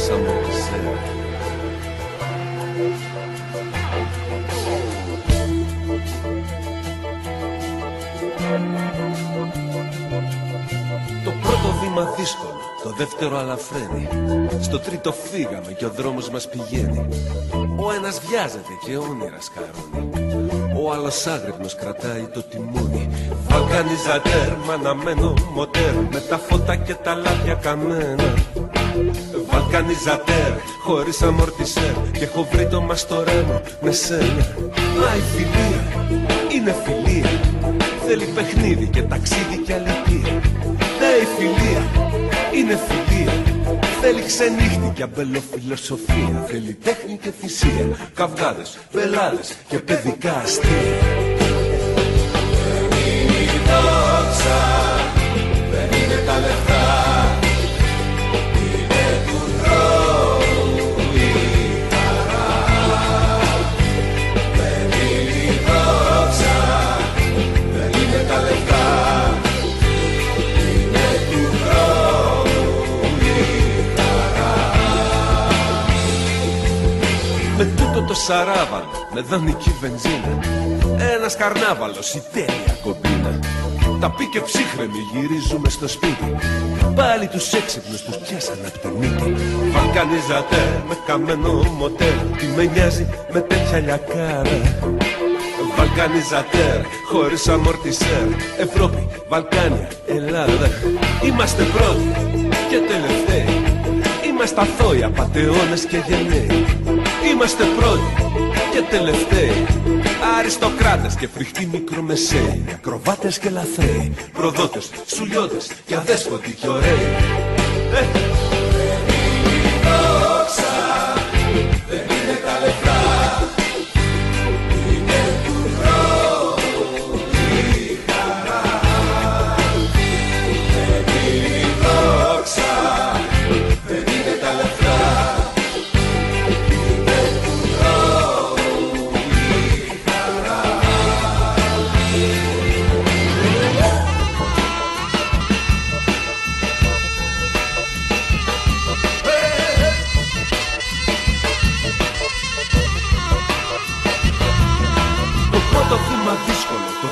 Το πρώτο βήμα δύσκολο, το δεύτερο αλαφραίνει Στο τρίτο φύγαμε και ο δρόμος μας πηγαίνει. Ο ένας βιάζεται και όνειρας σκαρώνει Ο άλλος άγρυπνος κρατάει το τιμόνι. Βαγκάνιζα τέρμα να μένω μοντέρ Με τα φώτα και τα λάδια καμένα. Βαλκανιζατέρ, χωρίς αμορτισέρ. Και έχω βρει το μαστορέ μου με σένα. Μα η φιλία είναι φιλία. Θέλει παιχνίδι και ταξίδι και αλήθεια. Ναι η φιλία είναι φιλία. Θέλει ξενύχτη και αμπελοφιλοσοφία. Θέλει τέχνη και θυσία. Καυγάδες, πελάδες και παιδικά αστεία. Δεν είναι η δόξα Δεν είναι τα λεφτά το σαράβαλο με δανεική βενζίνα. Ένας καρνάβαλος η τέλεια κομπίνα. Τα πήκε ψύχρεμοι γυρίζουμε στο σπίτι. Πάλι τους έξυπνους τους πιάσανε απ' τη μύτη. Βαλκανίζατε με καμένο μοτέλ Τι με νοιάζει με τέτοια λιακάρα. Βαλκανιζατέρ, χωρίς αμορτισέρ Ευρώπη, Βαλκάνια, Ελλάδα. Είμαστε πρώτοι και τελευταίοι. Είμαστε αθώοι, απατεώνες και γενναίοι Είμαστε πρώτοι και τελευταίοι. Αριστοκράτες και φρικτοί μικρομεσαίοι. Ακροβάτες και λαθρέοι Προδότες, σουλιώτες και αδέσποτοι και ωραίοι. Ε,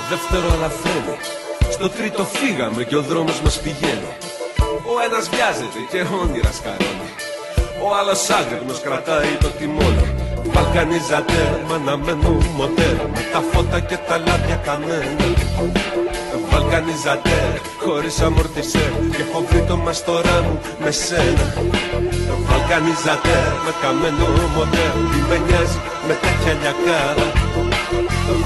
δεύτερο αλαφραίνει Στο τρίτο φύγαμε και ο δρόμος μας πηγαίνει. Ο ένας βιάζεται και όνειρα σκαρώνει. Ο άλλος άγρυπνος κρατάει το τιμόνι. Βαλκανίζατε μαναμένο μοτέρ Με τα φώτα και τα λάδια κανένα Βαλκανίζατε χωρίς αμορτισέρ Και έχω βρει το μαστορά μου με σένα. Βαλκανίζατε με καμένο μοτέρ Τι με νοιάζει με τέτοια λιακάρα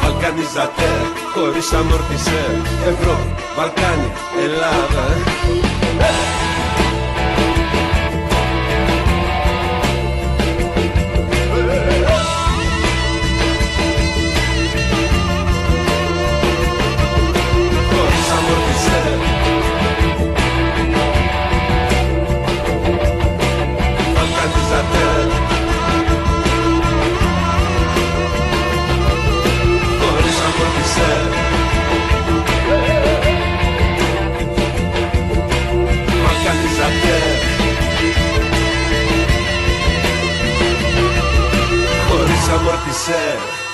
Βαλκανίζατε χωρίς αμορτισέρ Ευρώπη, Βαλκάνια, Ελλάδα said.